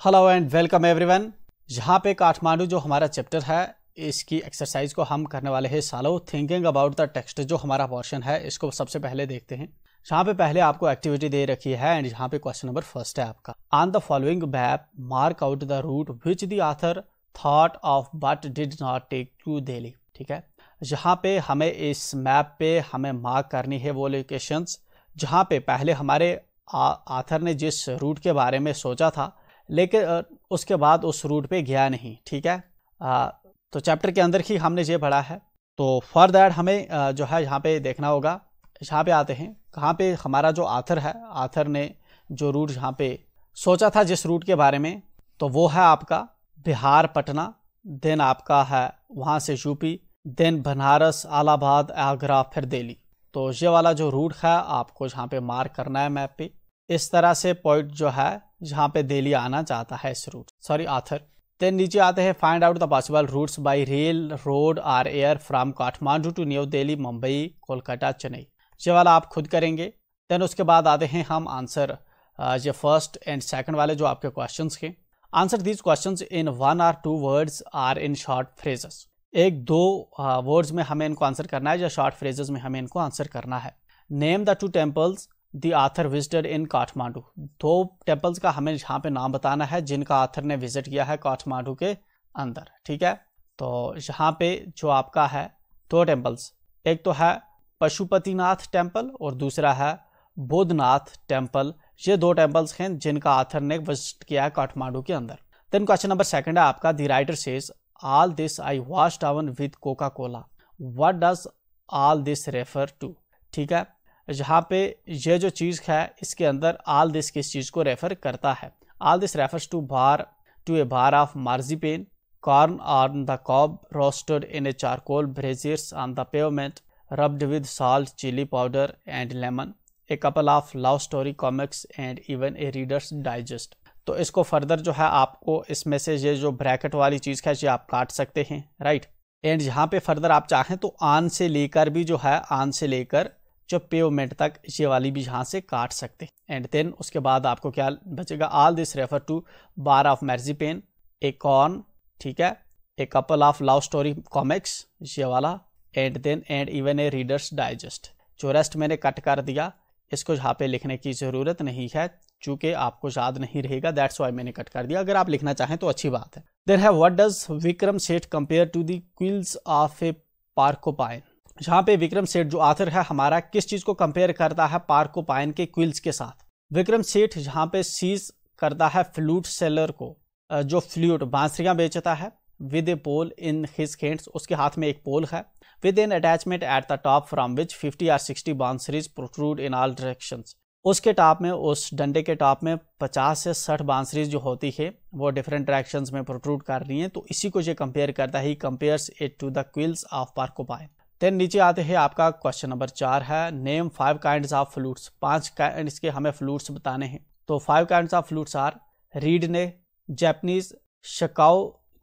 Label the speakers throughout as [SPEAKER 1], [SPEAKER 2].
[SPEAKER 1] Hello and welcome everyone यहाँ पे काठमांडू जो हमारा चैप्टर है, इसकी एक्सरसाइज को हम करने वाले हैं सालो थिंकिंग अबाउट द टेक्स्ट जो हमारा पोर्शन है, इसको सबसे पहले देखते हैं। यहाँ पे पहले आपको एक्टिविटी दे रखी है एंड यहाँ पे क्वेश्चन नंबर फ़र्स्ट है आपका। On the following map mark out the route which the author thought of but did not take to Delhi ठीक है? यहाँ पे हमें इस मैप पे हमें मार्क करनी है वो लोकेशंस जहाँ पे पहले हमारे आथर ने जिस रूट के बारे में सोचा था लेकिन उसके बाद उस रूट पे गया नहीं ठीक है? आ, तो चैप्टर के अंदर ही हमने ये पढ़ा है। तो फॉर दैट हमें जो है यहाँ पे देखना होगा। यहाँ पे आते हैं। कहाँ पे हमारा जो आथर है आथर ने जो रूट यहाँ पे सोचा था जिस रूट के बारे में तो वो है आपका बिहार पटना देन आपका है वहाँ से यूपी देन बनारस आलाबाद आगरा फिर दिल्ली। तो ये वाला जो रूट है आपको यहाँ पे मार्क करना है मैप पे। इस तरह से पॉइंट जो है, जहाँ पे दिल्ली आना चाहता है इस रूट सॉरी आथर देन नीचे आते हैं find out the possible routes by rail road or air from Kathmandu to New Delhi Mumbai Kolkata Chennai ये वाला आप खुद करेंगे। देन उसके बाद आते हैं हम आंसर ये फ़र्स्ट एंड सेकंड वाले जो आपके क्वेश्चन के। Answer these questions in one or two words or in short phrases एक, दो वर्ड्स में हमें इनको आंसर करना है, या शॉर्ट फ्रेजेस में हमें इनको आंसर करना है। Name the two temples the author visited in Kathmandu. दो टेम्पल्स का हमें यहाँ पे नाम बताना है, जिनका आथर ने विज़िट किया है काठमांडू के अंदर, ठीक है? तो यहाँ पे जो आपका है, दो टेम्पल्स एक तो है पशुपतिनाथ टेंपल और दूसरा है बुद्धनाथ टेंपल ये दो टेम्पल्स हैं जिनका आथर ने विज़िट किया है काठमांडू के अंदर। देन क्वेश्चन नंबर सेकंड है आपका the writer says all this I wash down with Coca Cola what does all this refer to ठीक है? यहाँ पे ये जो चीज़ है, इसके अंदर आल दिस किस चीज़ को रेफर करता है? All this refers to bar to a bar of marzipan corn on the cob roasted in a charcoal braziers on the pavement rubbed with salt chilli powder and lemon a couple of love story comics and even a readers digest तो इसको further जो है, आपको इसमें से ये जो bracket वाली चीज़ है, ये आप काट सकते हैं राइट एंड यहाँ पे फर्दर आप चाहें तो आन से लेकर भी जो है, आन से लेकर जो पेवमेंट तक ये वाली भी यहाँ से काट सकते एंड देन उसके बाद आपको क्या बचेगा? All this refer to bar of marzipan a corn ठीक है? A couple of love story comics ये वाला। And then and even a readers digest जो रेस्ट मैंने कट कर दिया, इसको यहाँ पे लिखने की ज़रूरत नहीं है, चूँकि आपको याद नहीं रहेगा दैट्स वाई मैंने कट कर दिया। अगर आप लिखना चाहें तो अच्छी बात है। देन है what does Vikram Seth compare to the quills of a porcupine यहाँ पे विक्रम सेठ, जो आथर है हमारा, किस चीज़ को कंपेयर करता है पार्को पाइन के क्विल्स के साथ? विक्रम सेठ यहाँ पे सीज करता है फ्लूट सेलर को जो फ्लूट बांसुरियाँ बेचता है with a pole in his hands उसके हाथ में एक पोल है with an attachment at the top from which 50 or 60 बांसुरीज प्रोट्रूड इन ऑल डायरेक्शन उसके टॉप में, उस डंडे के टॉप में 50 से 60 बांसुरीज जो होती है, वो डिफरेंट डायरेक्शन में प्रोट्रूड कर रही हैं तो इसी को ये कंपेयर करता है ही compares it to the quills of porcupine then नीचे आते हैं आपका क्वेश्चन नंबर चार है। Name five kind of flutes पाँच काइंड के हमें फ्लूट्स बताने हैं। तो five kind of flutes are reed ने जैपनीज शकाओ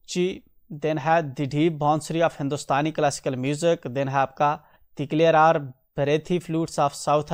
[SPEAKER 1] ची देन है the deep bansuri of Hindustani classical music then है आपका तिकलियर are breathy flutes of South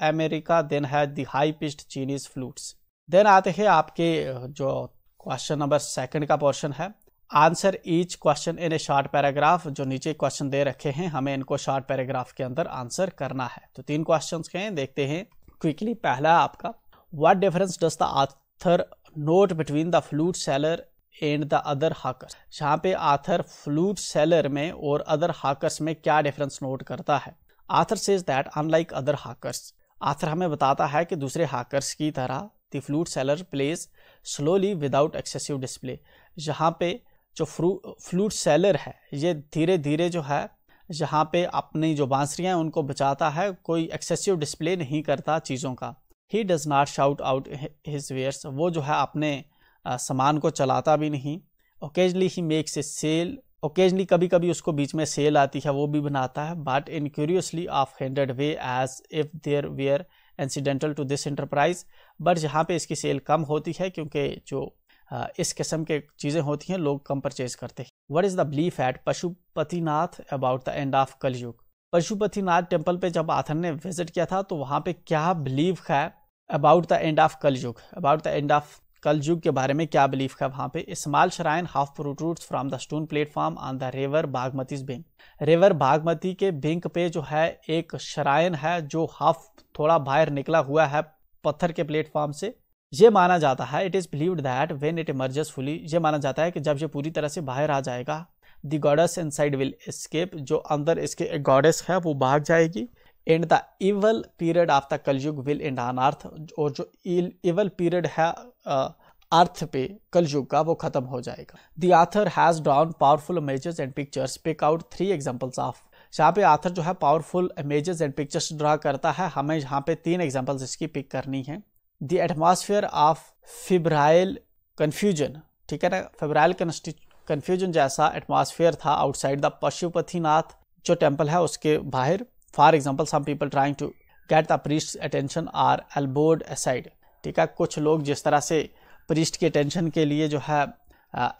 [SPEAKER 1] America then है the high pitched Chinese flutes then आते हैं आपके, जो क्वेश्चन नंबर सेकंड का पोर्शन है। Answer each question in a short paragraph, जो नीचे क्वेश्चन दे रखे हैं, हमें इनको शॉर्ट पैराग्राफ के अंदर आंसर करना है। तो तीन क्वेश्चन के हैं, देखते हैं क्विकली, पहला आपका what difference does the author note between the flute seller and the other hawkers यहाँ पे आथर फ्लूट सेलर में और अदर हाकर्स में क्या डिफरेंस नोट करता है? Author says that unlike other hawkers author हमें बताता है कि दूसरे हाकर्स की तरह the flute seller plays slowly without excessive display यहाँ पे जो फ्रू, फ्लूट सेलर है, ये धीरे धीरे जो है, जहाँ पे अपनी जो बांसुरियाँ हैं, उनको बचाता है, कोई एक्सेसिव डिस्प्ले नहीं करता चीज़ों का। He does not shout out his wares वो जो है अपने सामान को चलाता भी नहीं। ओकेजली ही मेक्स ए सेल ओकेजली कभी कभी उसको बीच में सेल आती है, वो भी बनाता है। But in curiously off handed way as if there were incidental to this enterprise but जहाँ पे इसकी सेल कम होती है, क्योंकि जो इस किस्म के चीज़ें होती हैं, लोग कम परचेज करते हैं। What is the belief at Pashupatinath about the end of Kalyug Pashupatinath temple पे जब आथर ने विज़िट किया था तो वहाँ पे क्या बिलीव है about the end of Kalyug about the end of Kalyug के बारे में क्या बिलीफ है वहाँ पे? Small shrine half protrudes from the stone platform on the river Bagmati bank river Bagmati के बिंक पे जो है, एक श्राइन है, जो हाफ़ थोड़ा बाहर निकला हुआ है पत्थर के प्लेटफॉर्म से। ये माना जाता है it is believed that when it emerges fully ये माना जाता है कि जब ये पूरी तरह से बाहर आ जाएगा the goddess inside will escape जो अंदर इसके एक गॉडेस है, वो भाग जाएगी and the evil period of the Kalyug will end on earth और जो इवल पीरियड है अर्थ पे, कलयुग का, वो खत्म हो जाएगा। The author has drawn powerful images and pictures pick out three examples of यहाँ पे आथर जो है powerful images and pictures draw करता है, हमें यहाँ पे तीन एग्जाम्पल्स इसकी पिक करनी है। The atmosphere of febrile confusion ठीक है ना? फिब्राइल कन्फ्यूज़न जैसा एटमॉस्फेयर था आउटसाइड द पशुपतिनाथ जो टेंपल है उसके बाहर। For example some people trying to get the priest attention are elbowed aside ठीक है? कुछ लोग जिस तरह से प्रीस्ट की अटेंशन के लिए जो है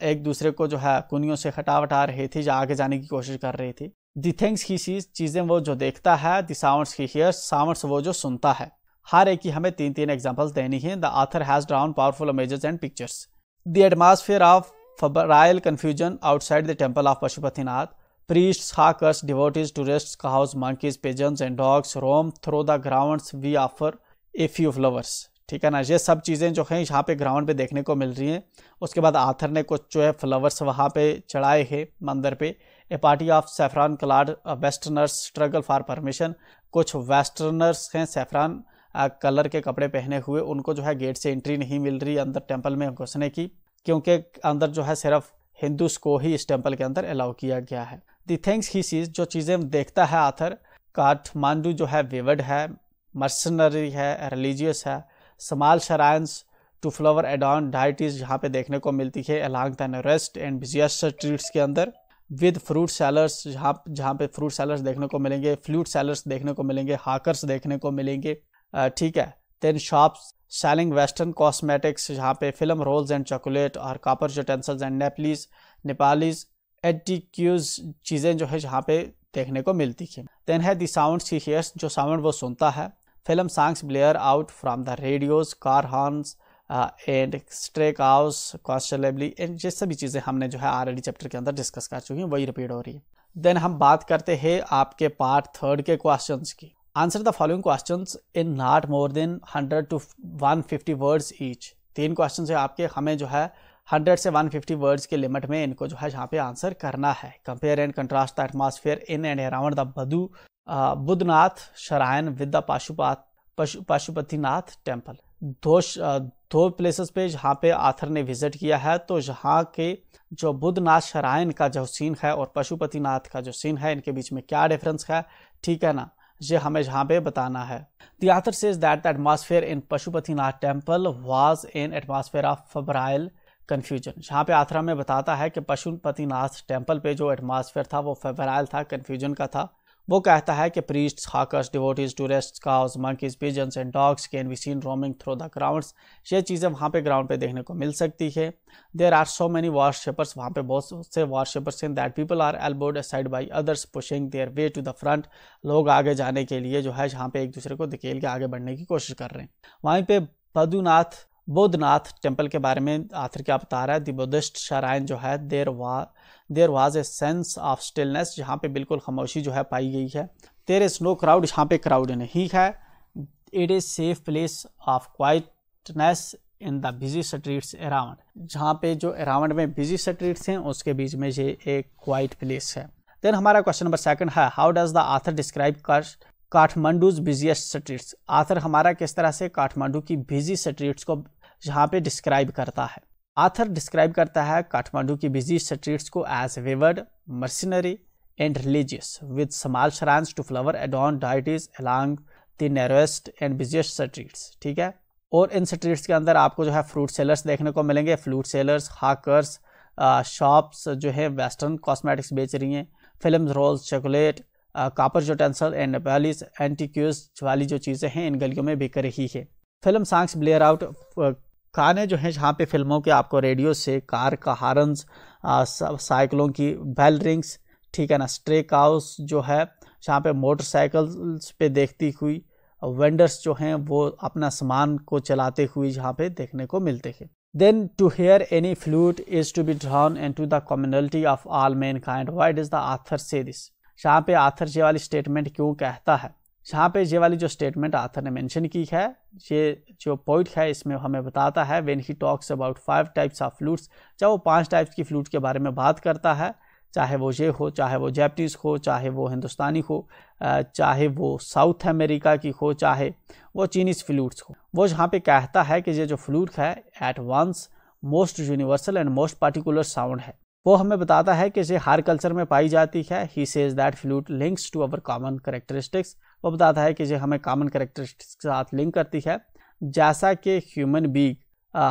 [SPEAKER 1] एक दूसरे को जो है कुनियों से हटा वटा रहे थे या आगे जाने की कोशिश कर रही थी। दी थिंग्स ही सीज चीज़ें वो जो देखता है the sounds he hears sounds वो जो सुनता है। हर एक की हमें तीन तीन एग्जाम्पल्स देनी है। The author has drawn powerful images and pictures the atmosphere of royal confusion outside the temple of Pashupatinath Priests, hawkers, devotees, tourists, cows, monkeys, pigeons and dogs roam through the grounds we offer a few flowers. ठीक है ना? ये सब चीज़ें जो हैं यहाँ पे ग्राउंड पे देखने को मिल रही हैं। उसके बाद आथर ने कुछ जो है फ्लावर्स वहाँ पे चढ़ाए हैं मंदिर पे। A party of saffron clad westerners struggle for permission कुछ वेस्टर्नर्स हैं सेफरान कलर के कपड़े पहने हुए, उनको जो है गेट से एंट्री नहीं मिल रही अंदर टेंपल में घुसने की, क्योंकि अंदर जो है सिर्फ़ हिंदूस को ही इस टेंपल के अंदर अलाउ किया गया है। दी थिंग्स ही सीज जो चीज़ें देखता है आथर, काठमांडू जो है विवड है मर्सनरी है रिलीजियस है small shrines to flower adorned deities यहाँ पे देखने को मिलती है along the narrowest and busiest streets के अंदर विद फ्रूट सेलर्स जहाँ जहाँ पे फ्रूट सेलर्स देखने को मिलेंगे फ्लूट सेलर्स देखने को मिलेंगे हाकर्स देखने को मिलेंगे। ठीक है। Then shops selling western cosmetics यहाँ पे फ़िल्म रोल्स एंड चॉकलेट और copper utensils and Nepalese Nepalese antiques चीज़ें जो है जहाँ पे देखने को मिलती है देन है दी साउंड ही हेयर्स जो साउंड वो सुनता है। Film songs blare out from the radios car horns and stray cows constably and ये सभी चीज़ें हमने जो है ऑलरेडी चैप्टर के अंदर डिस्कस कर चुकी हैं, वही रिपीट हो रही है। देन हम बात करते हैं आपके पार्ट थर्ड के क्वेश्चन की। Answer the following question in not more than hundred to one fifty words each तीन क्वेश्चन है आपके, हमें जो है हंड्रेड से वन फिफ्टी वर्ड्स के लिमिट में इनको जो है यहाँ पे आंसर करना है। Compare and contrast the atmosphere in and around the बदू बुद्धनाथ शरायन विद द पाशुपात पशु पशुपतिनाथ टेंपल दो दो प्लेसेस पे जहाँ पे आथर ने विज़िट किया है तो यहाँ के जो बुद्धनाथ शरायन का जो सीन है और पशुपतिनाथ का जो सीन है, इनके बीच में क्या डिफरेंस है? ठीक है ना? ये हमें यहाँ पे बताना है। The author says that the atmosphere in Pashupatinath temple was in atmosphere of febrile confusion जहाँ पे आथरा में बताता है कि पशुपतिनाथ टेंपल पे जो एटमोसफेयर था, वो फेबराइल था कन्फ्यूज़न का था। वो कहता है कि priest hawkers devotees tourist cows monkeys pigeons and dogs can be seen roaming through the grounds ये चीज़ें वहाँ पे ग्राउंड पे देखने को मिल सकती है। देर आर सो मैनी वॉरशिपर्स वहाँ पे बहुत से वॉरशिपर्स हैं that people are elbowed side by others pushing their way to the front लोग आगे जाने के लिए जो है, जहाँ पे एक दूसरे को धकेल के आगे बढ़ने की कोशिश कर रहे हैं। वहीं पे बदुनाथ बौद्धनाथ टेंपल के बारे में आखिर क्या बता रहा है? दी बुद्धिस्ट शराइन जो है, देर वा, there was a sense of stillness, जहाँ पे बिल्कुल खामोशी जो है पाई गई है। देर इज़ नो क्राउड, यहाँ पे क्राउड नहीं है। It is safe place of quietness in the busy streets around. जहाँ पे जो अराउंड में बिज़ी स्ट्रीट्स हैं, उसके बीच में ये एक क्वाइट प्लेस है। देन हमारा क्वेश्चन नंबर सेकंड है, how does the author describe Kathmandu's busiest streets author, हमारा किस तरह से काठमांडू की बिज़ी स्ट्रीट्स को यहाँ पे डिस्क्राइब करता है? आथर डिस्क्राइब करता है काठमांडू की बिज़ी स्ट्रीट्स को as weird mercenary and religious with small shrines to flower adorned deities along the narrowest and busiest streets ठीक है? और इन स्ट्रीट्स के अंदर आपको जो है फ्रूट सेलर्स देखने को मिलेंगे। फ्रूट सेलर्स हाकर्स शॉप्स जो है वेस्टर्न कॉस्मेटिक्स बेच रही हैं। Film rolls chocolate copper utensil and Nepalese antiques वाली जो चीज़ें हैं, इन गलियों में बिक रही है। फ़िल्म सॉन्ग्स ब्लेयर आउट खाने जो हैं, जहाँ पे फ़िल्मों के आपको रेडियो से, कार का हारन्स साइकिलों की बेल रिंग्स ठीक है ना स्ट्रे काउस जो है, जहाँ पे मोटरसाइकिल्स पे देखती हुई वेंडर्स जो हैं, वो अपना सामान को चलाते हुए जहाँ पे देखने को मिलते हैं। Then to hear any flute is to be drawn the the of of mankind what is the author say this? यहाँ पे आथर ये वाली स्टेटमेंट क्यों कहता है? यहाँ पे ये वाली जो स्टेटमेंट आथर ने मेंशन की है, ये जो पॉइंट है, इसमें हमें बताता है when he talks about five types of flutes चाहे वो पाँच टाइप्स की फ्लूट के बारे में बात करता है, चाहे वो ये हो, चाहे वो जैपनीज़ हो, चाहे वो हिंदुस्तानी हो चाहे वो साउथ अमेरिका की हो, चाहे वो चीनीज़ फ्लूट्स हो। वो यहाँ पे कहता है कि ये जो फ्लूट है at once most universal and most particular sound है। वो हमें बताता है कि ये हर कल्चर में पाई जाती है। He says that flute links to our common characteristics वो बताता है कि ये हमें कॉमन करेक्टरिस्टिक्स के साथ लिंक करती है। जैसा कि ह्यूमन बींग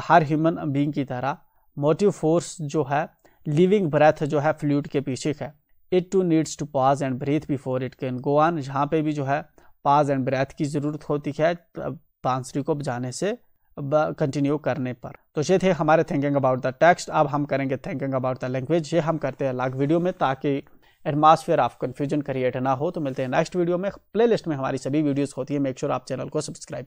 [SPEAKER 1] हर ह्यूमन बींग की तरह मोटिव फोर्स जो है लिविंग ब्रेथ जो है फ्लूट के पीछे है। It too needs to pause and breathe before it can go on जहाँ पे भी जो है पॉज एंड ब्रेथ की ज़रूरत होती है बांसुरी को बजाने से कंटिन्यू करने पर। तो ये थे हमारे थिंकिंग अबाउट द टेक्स्ट अब हम करेंगे थिंकिंग अबाउट द लैंग्वेज ये हम करते हैं अलग वीडियो में ताकि एटमॉस्फेयर ऑफ़ कन्फ्यूज़न क्रिएट ना हो। तो मिलते हैं नेक्स्ट वीडियो में। प्लेलिस्ट में हमारी सभी वीडियोज़ होती है। मेक श्योर आप चैनल को सब्सक्राइब